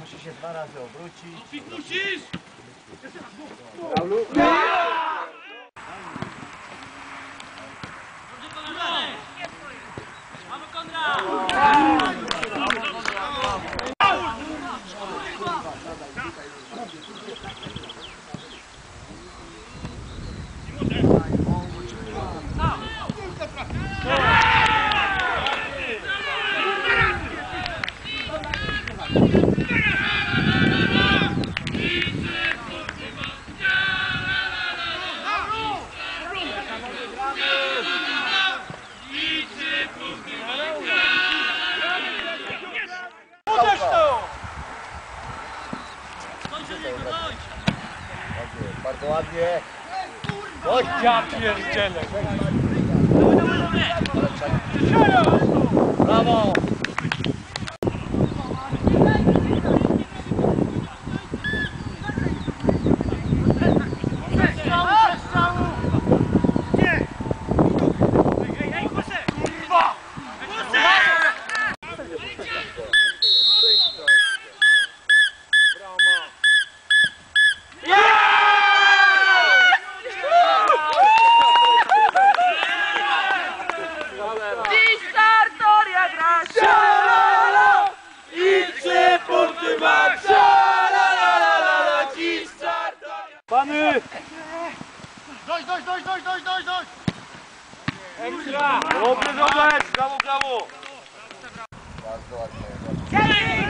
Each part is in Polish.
Musi się dwa razy obrócić. Bardzo ładnie. Ja pierdzielę. Brawo! Startoria gra Pany! Dość, dość, dość, dość, dość, dość, dość! Ekstra! Dobry Robert! Brawo, brawo! Bardzo ładnie.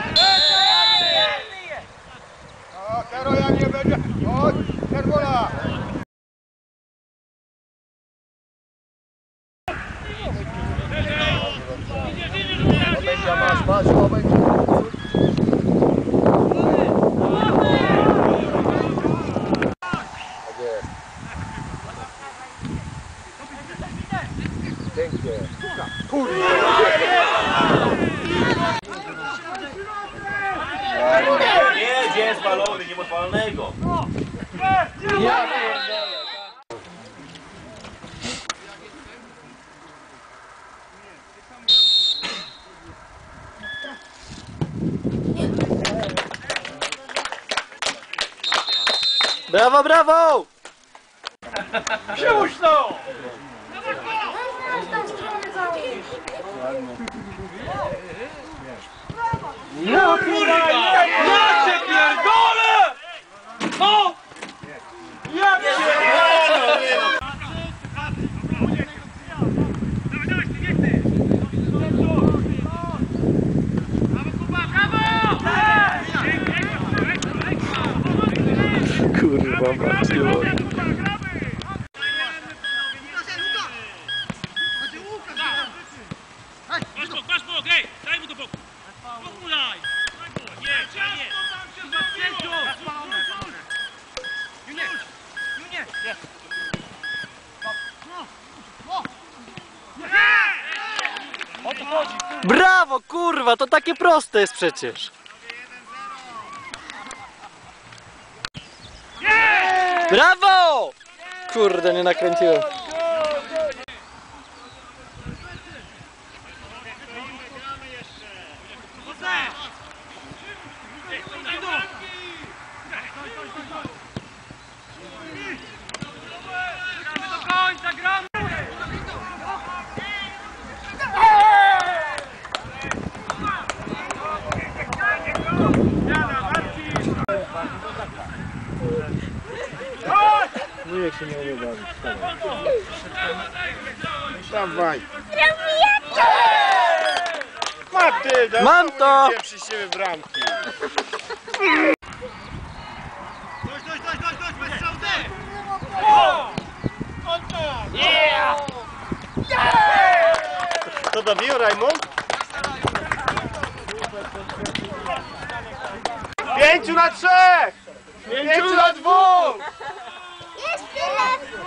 já mais fácil, só vai Tem que é. Nie, gdzie jest balony? Nie ma palnego. Ja pierdolę. Brawo, brawo! Przyłóż to! Ja chodzi, Brawo, kurwa, to takie proste jest przecież. Brawo! Kurde, nie nakręciłem. Dawaj. Maty, dawaj. Mam to! Przy siebie bramki. Dość, dość, dość, dość, dość, bez strzału, ty! Co dobił Rajmund? Pięciu na trzech! Pięciu na dwóch! Yes.